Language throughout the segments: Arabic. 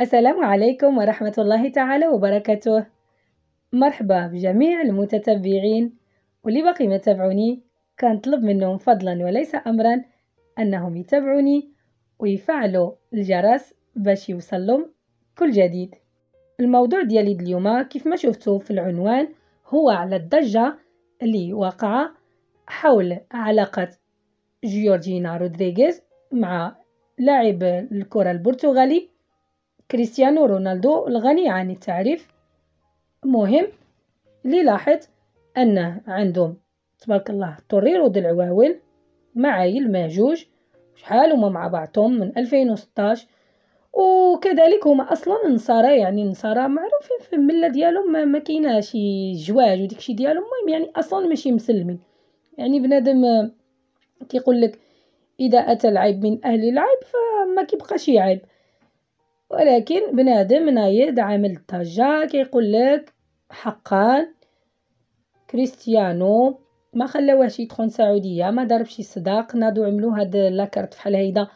السلام عليكم ورحمة الله تعالى وبركاته. مرحبا بجميع المتتبعين واللي باقي ما يتابعوني كنطلب منهم فضلا وليس أمرا أنهم يتابعوني ويفعلوا الجرس باش يوصلهم كل جديد. الموضوع ديالي اليوم كيف ما شفتوا في العنوان هو على الضجة اللي وقع حول علاقة جيورجينا رودريغيز مع لاعب الكرة البرتغالي كريستيانو رونالدو الغني عن التعريف. مهم اللي لاحظ أنه عندهم تبارك الله طريرو د العواول معايل ماجوج شحال هما مع بعضهم من 2016 وكذلك هما أصلا نصارى يعني نصارى معروفين في الملة ديالهم ما, ما كايناش جواج وديكشي ديالهم. المهم يعني أصلا ماشي مسلمين. يعني بنادم كيقول لك إذا أتى العيب من أهل العيب فما كيبقاش عيب ولكن بنادم نايض عامل ضجة كيقول لك حقا كريستيانو ما خلاوهش يدخل السعودية ما ضربش الصداق. نادو عملو هاد لاكارت فحال هيدا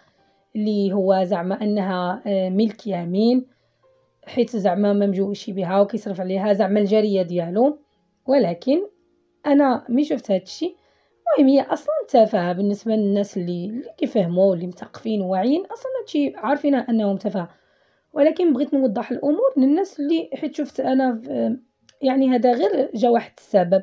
اللي هو زعما أنها آه، ملك يمين حيت زعما ما مجوش بها وكيصرف عليها زعما الجارية ديالو. ولكن أنا مي شفت هادشي المهم هي أصلا تافهة بالنسبة للناس اللي, اللي كيفهموا اللي مثقفين وواعيين أصلا هادشي عارفين أنهم تافهة. ولكن بغيت نوضح الأمور للناس اللي حيت شفت أنا يعني هذا غير جا واحد السبب.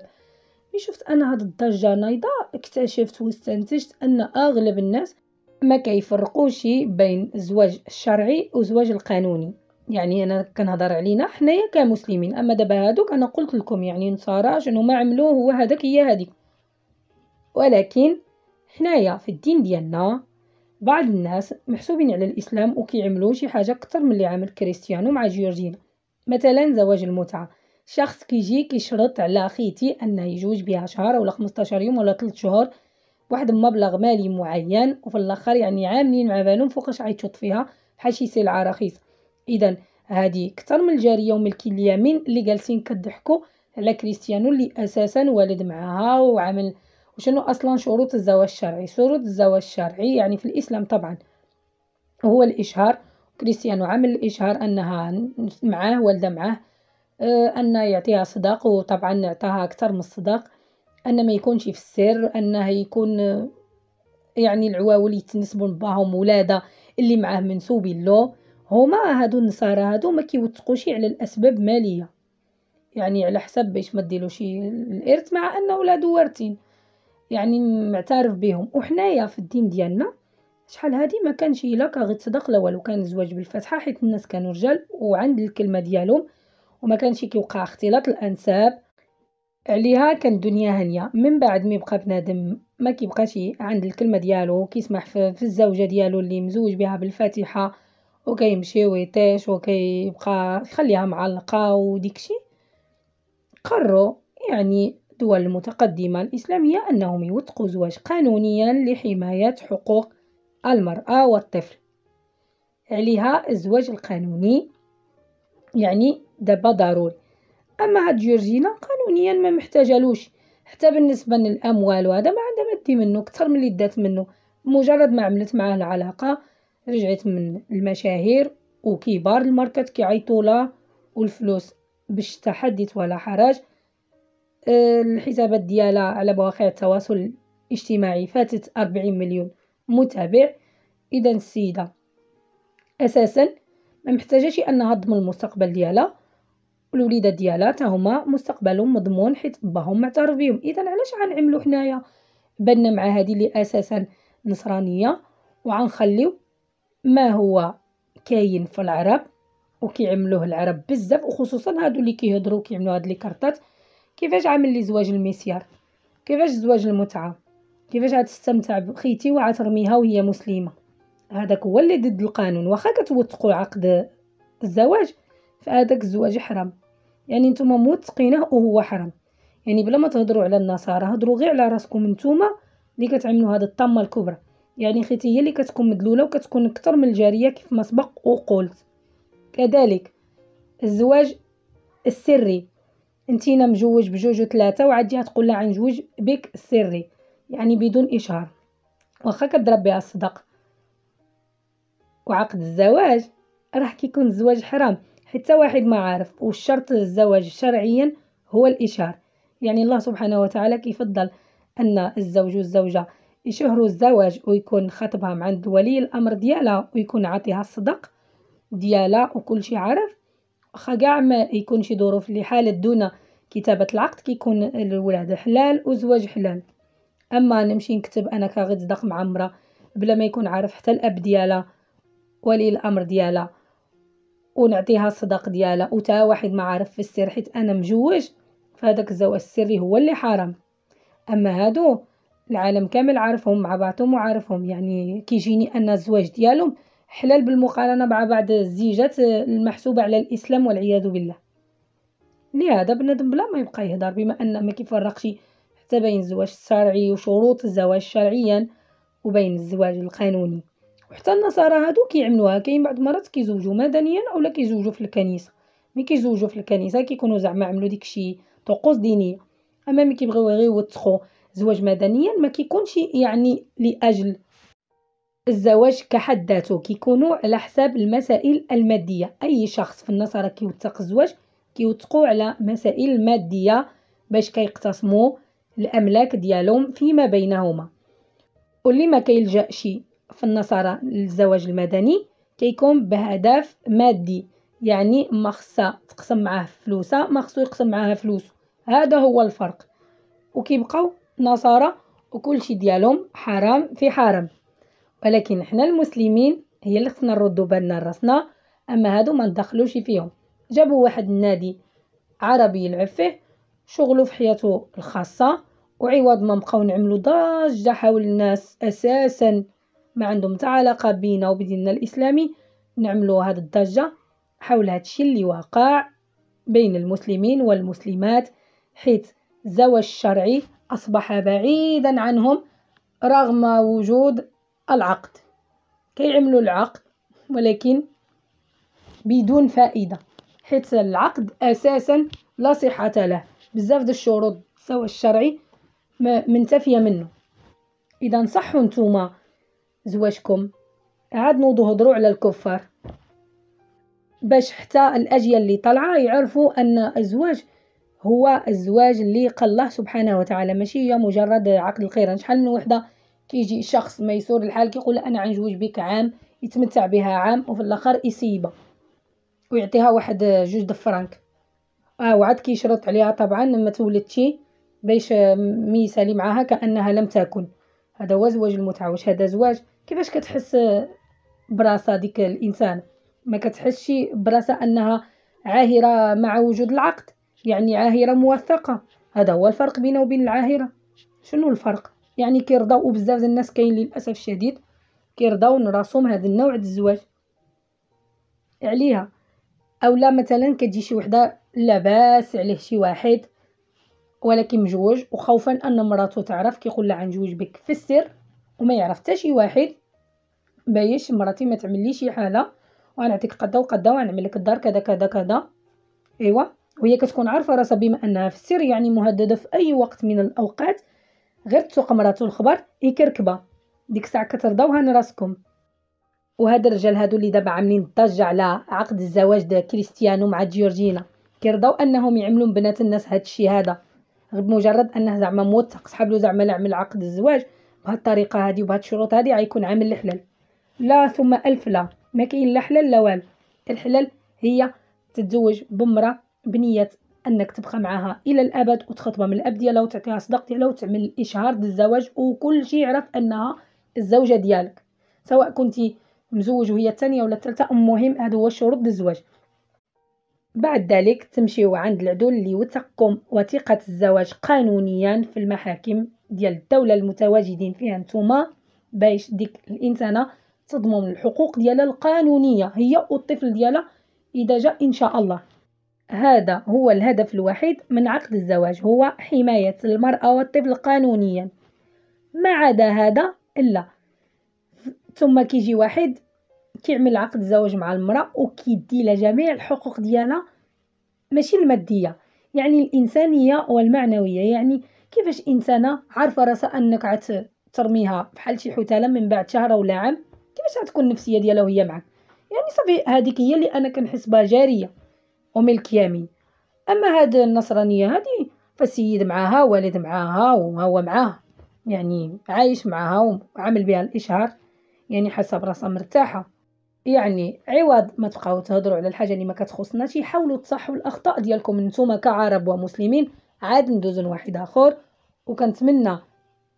ملي شفت أنا هاد الضجة نايضة اكتشفت واستنتجت أن أغلب الناس ما كيفرقوش بين الزواج الشرعي والزواج القانوني. يعني أنا كنهضر علينا حنايا كمسلمين أما دابا هادوك أنا قلت لكم يعني نصارى شنو ما عملوه هو هذاك هي هذيك. ولكن حنايا في الدين ديالنا بعض الناس محسوبين على الإسلام وكيعملوا شي حاجة أكثر من اللي عمل كريستيانو مع جيورجينا مثلا زواج المتعة. شخص كيجي كيشرط على خيتي أنه يجوج بها شهر ولا 15 يوم ولا 3 شهور بواحد المبلغ مالي معين وفي الآخر يعني عاملين مع بالهم فوقاش غيتشط فيها بحال شي سلعة رخيصة. اذا هذه أكثر من الجارية وملك اليمين اللي جالسين كضحكوا على كريستيانو اللي أساسا والد معاها وعمل وشنو أصلا شروط الزواج الشرعي؟ شروط الزواج الشرعي يعني في الإسلام طبعا هو الإشهار كريستيانو عمل الإشهار أنها معاه والدة معاه آه، أن يعطيها صداق وطبعا عطاها أكثر من الصداق أن ما يكونش في السر انه يكون يعني العواول يتنسبوا لباهم ولادة اللي معاه منسوبين له. هما هادو النصارى هادو ما كيوثقوش على الأسباب مالية يعني على حسب باش ما ديروش الإرث مع أن ولادو وارثين. يعني معترف بهم. وحنايا في الدين ديالنا شحال هادي ما كانش إلا كغيتصدق لا والو كان الزواج بالفتحة حيت الناس كانوا رجال وعند الكلمة ديالهم وما كانش كيوقع اختلاط. الأنساب عليها كان الدنيا هانية. من بعد مي بقى بنادم ما كيبقاش عند الكلمة ديالو كيسمح في, في الزوجة ديالو اللي مزوج بها بالفاتحة وكيمشي ويطيش وكيبقى يخليها معلقة وديكشي قرروا يعني الدول المتقدمة الإسلامية أنهم يوثقوا زواج قانونيا لحماية حقوق المرأة والطفل. عليها الزواج القانوني يعني دابا ضروري. أما هاد جورجينا قانونيا ما محتاجالوش حتى بالنسبة للأموال وهذا ما عندها ما دي منه أكثر من اللي دات منه مجرد ما عملت معاه العلاقة رجعت من المشاهير وكبار الماركات كيعيطوا لها والفلوس باش تحدث ولا حرج. الحسابات ديالها على مواقع التواصل الاجتماعي فاتت 40 مليون متابع. إذا السيده أساسا ما محتاجاش انها تضمن المستقبل ديالها والوليدات ديالها حتى هما مستقبلهم مضمون حيت باهم معترف بهم إذا علاش غنعملو حنايا؟ بالنا مع هذه اللي أساسا نصرانية. وغنخليو ما هو كاين في العرب وكيعملوه العرب بزاف وخصوصا هادو اللي كيهضروا كيعملوا هاد لي كارطات. كيفاش عامل لي زواج المسيار كيفاش زواج المتعة؟ كيفاش غتستمتع بخيتي وعترميها وهي مسلمة؟ هذاك هو اللي ضد القانون واخا كتوثقوا عقد الزواج فهذاك الزواج حرام. يعني نتوما موثقينه وهو حرام. يعني بلا ما تهضروا على النصارى هضروا غير على راسكم نتوما اللي كتعملوا هذا الطامه الكبرى. يعني خيتي هي اللي كتكون مدلولة وكتكون أكثر من الجارية كيف ما سبق وقلت. كذلك الزواج السري. انتينا مجوج بجوج وثلاثة وعاد جهه تقول لها غنجوج بك السري يعني بدون إشهار. واخا كضرب بها الصدق. وعقد الزواج راح كيكون الزواج حرام. حتى واحد ما عارف والشرط الزواج شرعيا هو الإشهار. يعني الله سبحانه وتعالى كيفضل أن الزوج والزوجة يشهروا الزواج ويكون خطبها عند ولي الأمر ديالها ويكون عاطيها الصدق ديالها وكل شي عارف. واخا كاع ما يكون شي ظروف اللي حالت دون كتابة العقد كيكون الولاد حلال وزواج حلال. أما نمشي نكتب أنا كغير صداق مع مرا بلا ما يكون عارف حتى الأب ديالها ولي الأمر ديالها ونعطيها الصداق ديالها وتا واحد ما عارف في السر حيت أنا مجوج فهداك الزواج السري هو اللي حرام. أما هادو العالم كامل عارفهم مع بعضهم وعارفهم يعني كيجيني أن الزواج ديالهم حلال بالمقارنة مع بعض الزيجات المحسوبة على الإسلام والعياذ بالله. لهذا بنادم بلا ما يبقى يهدر بما أن ما كيفرقش حتى بين الزواج الشرعي وشروط الزواج شرعيا وبين الزواج القانوني. وحتى النصارى هادو كيعملوها كاين بعض المرات كيزوجوا مدنيا أولا كيزوجوا في الكنيسة. ملي كيزوجوا في الكنيسة كيكونوا زعما عملوا ديكشي طقوس دينية. أما ملي كيبغيو غير يوثقوا زواج مدنيا ما كيكونش يعني لأجل الزواج كحد ذاته كيكونوا على حساب المسائل المادية. أي شخص في النصارى كيوثق الزواج كيوثقوا على مسائل مادية باش كيقتسموا الأملاك ديالهم فيما بينهما. واللي ما كيلجاش في النصارى للزواج المدني كيكون بهدف مادي. يعني ما خصها تقسم معاه فلوسها ما خصو يقسم معاها فلوس هذا هو الفرق. وكيبقاو نصارى وكل شيء ديالهم حرام في حرام ولكن حنا المسلمين هي اللي خصنا نردو بالنا راسنا أما هادو ما ندخلوش فيهم. جابوا واحد النادي عربي يلعب فيه شغلو في حياته الخاصة وعوض ما نبقاو نعملو ضجة حول الناس أساسا. ما عندهم حتى علاقة بينا وبديننا الإسلامي نعملو هاد الضجة حول هادشي اللي واقع بين المسلمين والمسلمات حيث الزواج الشرعي أصبح بعيدا عنهم رغم وجود العقد. كيعملوا العقد ولكن بدون فائدة حيث العقد أساسا لا صحة له. بزاف د الشروط الزواج الشرعي منتفية منه. إذا صحوا نتوما زواجكم. عاد نوضو هضروا على الكفار. باش حتى الأجيال اللي طالعة يعرفوا أن الزواج هو الزواج اللي قال الله سبحانه وتعالى ماشي هي مجرد عقد القران شحال من وحدة كيجي شخص ميسور الحال كيقول أنا عنجوج بك عام يتمتع بها عام وفي الآخر يسيبها ويعطيها واحد جوج د آه وعاد كيشرط عليها طبعا لما تولدتي باش ميسالي معاها كأنها لم تكن. هذا هو زواج المتعة. واش هذا زواج؟ كيفاش كتحس براسها ديك الإنسان؟ ما كتحسش براسها أنها عاهرة مع وجود العقد؟ يعني عاهرة موثقة. هذا هو الفرق بينه وبين العاهرة. شنو الفرق؟ يعني كيرضاو بزاف الناس كاين للأسف الشديد كيرضاو راسهم هذا النوع د الزواج عليها. اولا مثلا كتجي شي وحدة لاباس عليه شي واحد ولكن مجوج وخوفا أن مراته تعرف كيقول لها عنجوج بك في السر وما يعرف حتى شي واحد. بايش مراتي ما تعمل لي شي حالة وغنعطيك قدا وقدا وغنعمل لك الدار كذا كذا كذا ايوا وهي كتكون عارفة راسها بما أنها في السر يعني مهددة في أي وقت من الأوقات. غير تسوق مراتو الخبر يكركبها ديك الساعة كترضاو هان راسكم. وهاد الرجال هادو اللي دابا عاملين الضجه على عقد الزواج د كريستيانو مع جورجينا كيرضاو أنهم يعملوا بنات الناس هاد الشيء هذا. غير بمجرد أنه زعما موثق صحاب له زعما يعمل عقد الزواج بهاد الطريقة هادي وبهاد الشروط هادي غيكون عامل الحلال. لا ثم ألف لا. ما كاين لا حلال لا والو. الحلال هي تتزوج بمرأة بنية أنك تبقى معاها إلى الأبد وتخطبها من الأب ديالها وتعطيها صدق ديالها وتعمل ديال الزواج وكل شيء يعرف أنها الزوجة ديالك سواء كنتي مزوج وهي الثانية ولا الثالثة المهم هذا هو الشروط الزواج. بعد ذلك تمشيو عند العدول اللي وثقكم وثيقة الزواج قانونيا في المحاكم ديال الدولة المتواجدين فيها. نتوما باش ديك الإنسانة تضمن الحقوق ديالها القانونية هي والطفل ديالها إذا جاء إن شاء الله. هذا هو الهدف الوحيد من عقد الزواج هو حماية المرأة والطفل قانونيا. ما عدا هذا إلا. ثم كيجي واحد كيعمل عقد الزواج مع المرأة وكيدي لها جميع الحقوق ديالها ماشي المادية. يعني الإنسانية والمعنوية يعني كيفاش إنسانة عارفة راسها أنك ترميها بحال شي حتالة من بعد شهر ولا عام كيفاش غتكون النفسية ديالها وهي معك يعني صافي هذيك هي اللي أنا كنحس بها جارية. وملك يمين. أما هاد النصرانية هادي فالسيد معاها والد معاها وهو معاه. يعني عايش معاها وعامل بها الإشهار يعني حاسه براسها مرتاحة. يعني عوض ما تبقاو تهضروا على الحاجة اللي ما كتخصناش حاولوا تصحوا الأخطاء ديالكم نتوما كعرب ومسلمين. عاد ندوزو لواحد آخر. وكنتمنى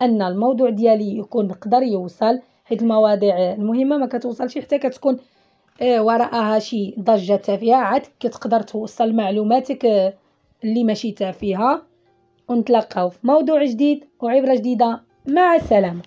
أن الموضوع ديالي يكون نقدر يوصل حيت المواضيع المهمة ما كتوصلش حتى كتكون وراءها شي ضجة تافهة. عاد كتقدر توصل معلوماتك اللي ماشي تافهة. ونتلاقاو في موضوع جديد وعبرة جديدة. مع السلامة.